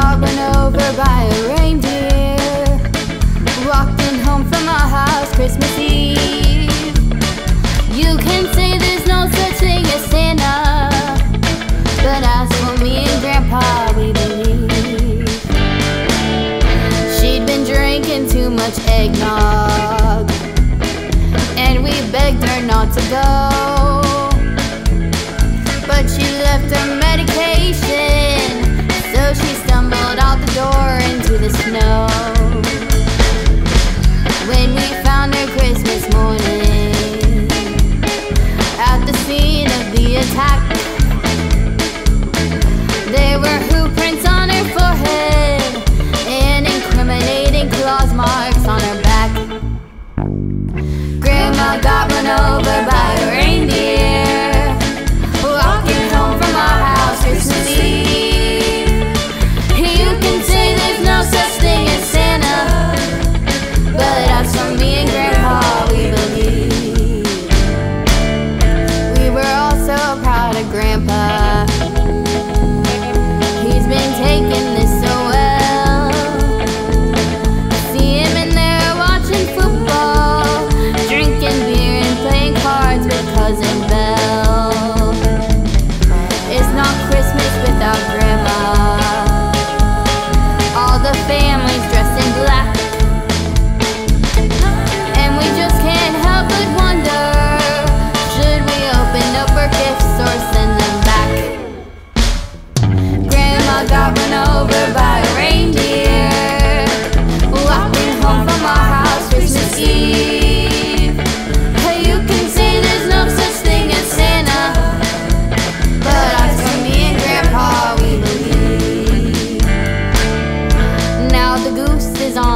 got run over by a reindeer. Walking home from our house Christmas Eve. You can say there's no such thing as Santa. But as for me and Grandpa, we believe. She'd been drinking too much eggnog. And we begged her not to go. But she left her medication.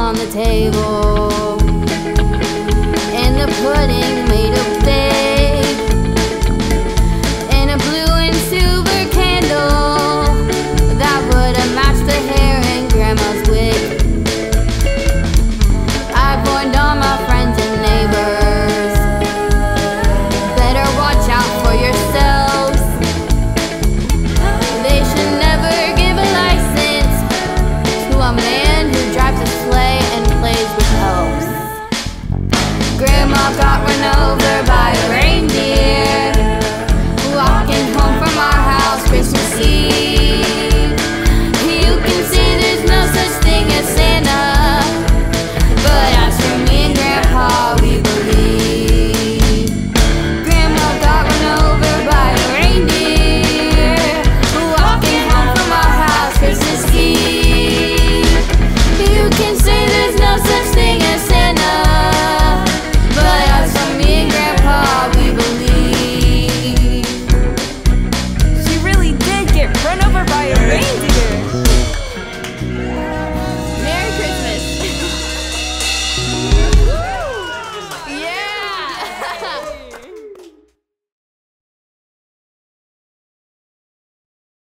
on the table.